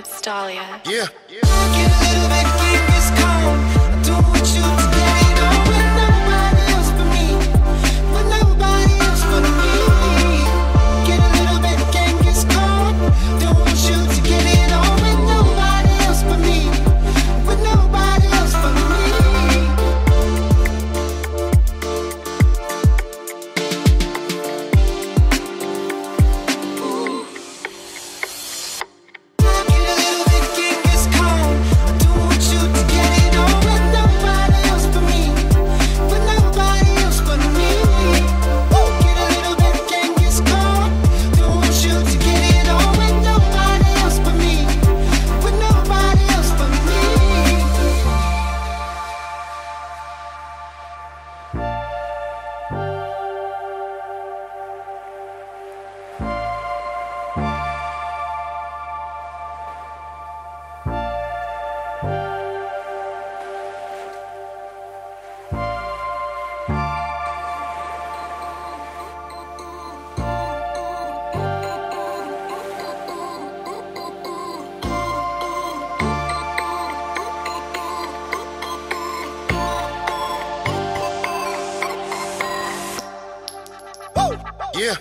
It's Dahlia. Yeah. Get Yeah.